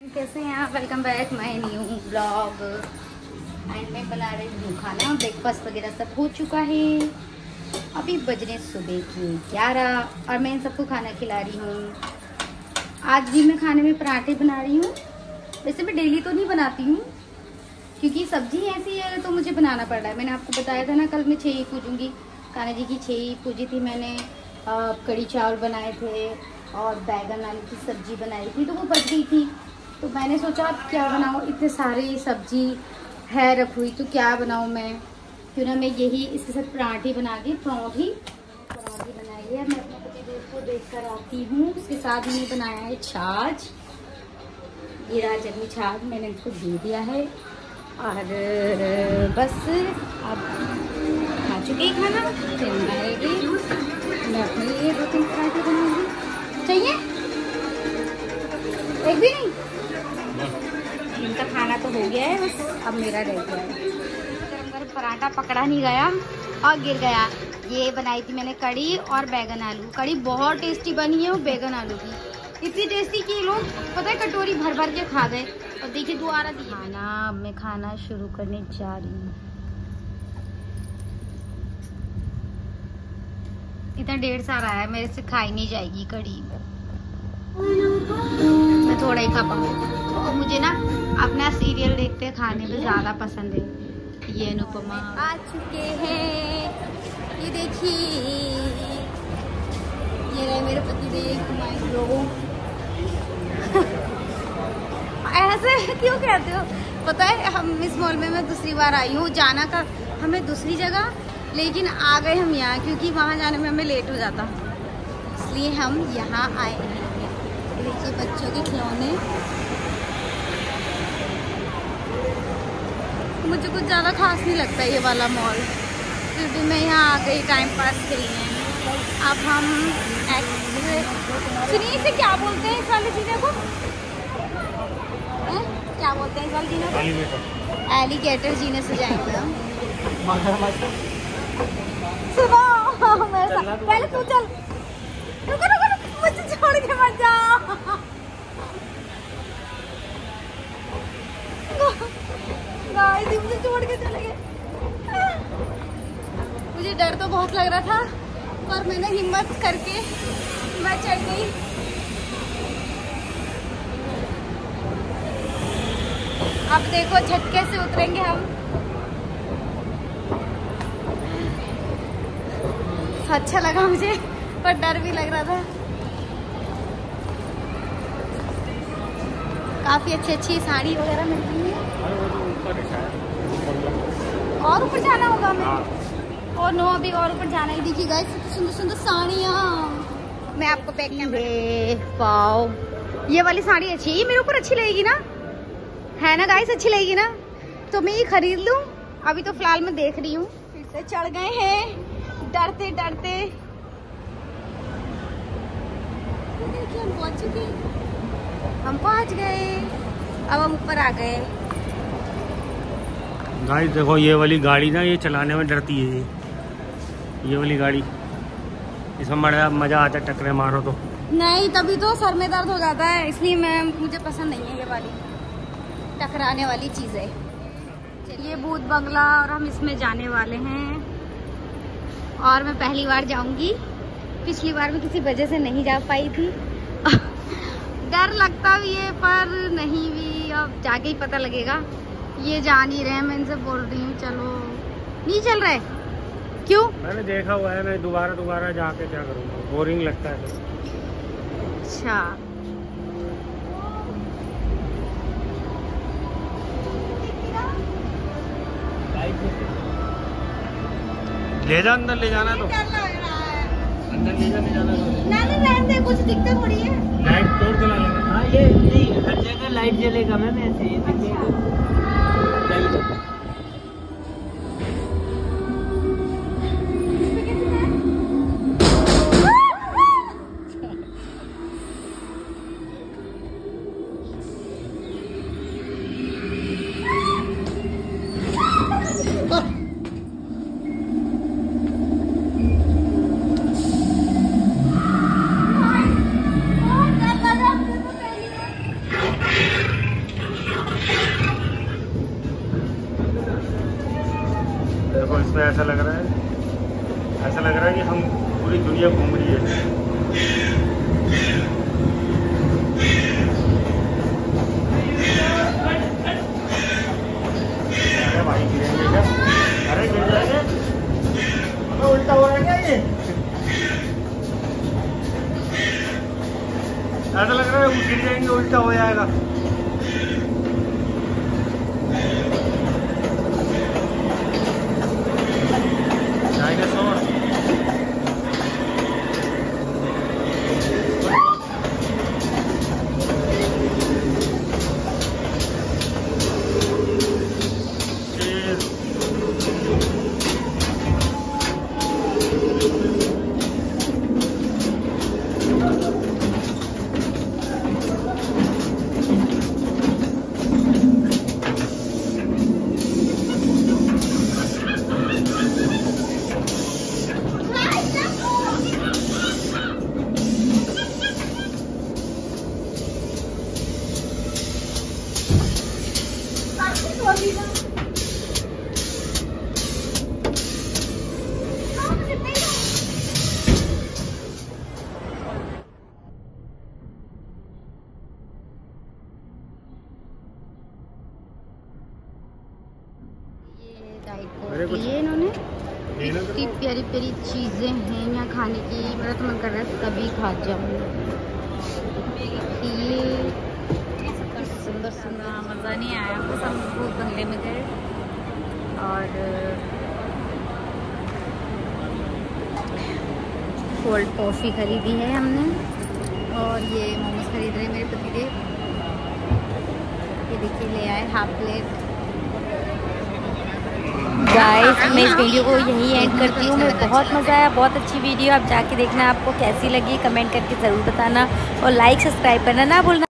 कैसे हैं आप? Welcome back my new blog and मैं बना रही हूँ खाना ब्रेकफास्ट वगैरह सब हो चुका है। अभी बजने सुबह की ग्यारह और मैं इन सबको खाना खिला रही हूँ। आज भी मैं खाने में पराठे बना रही हूँ। वैसे मैं डेली तो नहीं बनाती हूँ, क्योंकि सब्ज़ी ऐसी है तो मुझे बनाना पड़ रहा है। मैंने आपको बताया था ना, कल मैं छः ही पूजूँगी। कान्हा जी की छः ही पूजी थी मैंने। कड़ी चावल बनाए थे और बैगन आलू की सब्ज़ी बनाई थी तो वो बच गई थी। तो मैंने सोचा, अब क्या बनाऊँ? इतने सारी सब्ज़ी है रखी हुई तो क्या बनाऊँ मैं? क्यों ना मैं यही, इसके साथ पराठे बना के, पराठी पराठी बनाई है। मैं अपने पति देव को देख कर आती हूँ। उसके साथ मैंने बनाया है छाछ ये रहा जमी छाछ। मैंने इसको दे दिया है और बस, अब खा चुके खाना। फिर बनाएगी मैं अपने लिए दो तीन पराठे बनाऊँगी। चाहिए? एक भी नहीं इनका खाना तो हो गया है बस अब मेरा रह गया। पराठा पकड़ा नहीं गया और गिर गया। ये बनाई थी मैंने कड़ी और बैगन आलू। कड़ी बहुत टेस्टी बनी है और बैगन आलू की इतनी टेस्टी कि लोग, पता है, कटोरी भर भर के खा गए। और देखिए दोबारा दिए खाना, अब मैं खाना शुरू करने जा रही हूँ। इतना डेढ़ सारा है मेरे से खाई नहीं जाएगी कड़ी मैं थोड़ा ही खा पाऊँ और मुझे ना अपना सीरियल देखते खाने में ज़्यादा पसंद है। ये अनुपमा। आ चुके हैं। ये देखिए। ये रहे मेरे पति देव लोगों ऐसे क्यों कहते हो? पता है, हम इस मॉल में मैं दूसरी बार आई हूँ, जाना का हमें दूसरी जगह, लेकिन आ गए हम यहाँ, क्योंकि वहाँ जाने में हमें लेट हो जाता। इसलिए हम यहाँ आए हैं। ये देखिए बच्चों के खिलौने। मुझे कुछ ज़्यादा खास नहीं लगता ये वाला मॉल फिर भी मैं यहाँ आ गई टाइम पास के लिए। अब हम सुनिए इसे क्या बोलते हैं इस वाले जीने को? क्या बोलते हैं इस वाले जीने को? एलिगेटर जीने से जाएँगे मेरे साथ पहले तू चल। रुको रुको छोड़ के मत जा गाइस मुझे छोड़ के चले गए। मुझे डर तो बहुत लग रहा था, पर मैंने हिम्मत करके मैं चढ़ गई। अब देखो झटके से उतरेंगे हम। अच्छा लगा मुझे, पर डर भी लग रहा था। काफ़ी अच्छी अच्छी साड़ी वगैरह मिल रही है। और ऊपर जाना होगा हमें? और नो अभी और ऊपर जाना ही। देखिए गाइस सुंदर सुंदर साड़ियाँ। मैं आपको पैक पाओ ये वाली साड़ी अच्छी है। ये मेरे ऊपर अच्छी लगेगी ना? है ना गाइस अच्छी लगेगी ना? तो मैं ये खरीद लूँ। अभी तो फ़िलहाल मैं देख रही हूँ। फिर से चढ़ गए हैं। डरते डरते। देखिए हम पहुँच चुके हैं। हम पहुँच गए। अब हम ऊपर आ गए। गाइस देखो ये वाली गाड़ी ना ये चलाने में डरती है ये। ये वाली गाड़ी। इसमें बड़ा मज़ा आता है टकरे मारो तो। नहीं तभी तो सर में दर्द हो जाता है इसलिए मैं मुझे पसंद नहीं है ये वाली। टकराने वाली चीज़ें। ये भूत बंगला और हम इसमें जाने वाले हैं। और मैं पहली बार जाऊँगी। पिछली बार मैं किसी वजह से नहीं जा पाई थी। डर लगता भी है पर नहीं भी। अब जाके ही पता लगेगा। ये जा नहीं रहे मैं इनसे बोल रही हूँ चलो। नहीं चल रहे? क्यों? मैंने देखा हुआ है मैं दोबारा दोबारा जाके क्या करूँगा? बोरिंग लगता है। अच्छा। ले जा अंदर ले जाना तो। अंदर ले जा जाना ना ना रहने दे कुछ दिक्कत थोड़ी है। लाइट तोड़ चला लेंगे हाँ ये नहीं हर जगह लाइट जलेगा मैम ऐसे ये तो ऐसा लग रहा है। ऐसा लग रहा है कि हम पूरी दुनिया घूम रही है। हो ऐसा लग रहा है गिर जाएँगे, उल्टा हो जाएगा। लिए इन्होंने? इतनी प्यारी प्यारी चीज़ें हैं यहाँ खाने की। मेरा तो मन कर रहा है कभी खा जाऊँ। ये सुंदर सुंदर मज़ा नहीं आया। बस हम भूख बंगले में गए और कोल्ड कॉफ़ी खरीदी है हमने और ये मोमोज खरीद रहे मेरे पतिदेव ये देखिए ले आए हाफ़ प्लेट। गाइस मैं इस वीडियो को यही एंड करती हूँ। मैं बहुत मज़ा आया, बहुत अच्छी वीडियो आप जाके देखना आपको कैसी लगी कमेंट करके ज़रूर बताना। और लाइक सब्सक्राइब करना ना भूलना।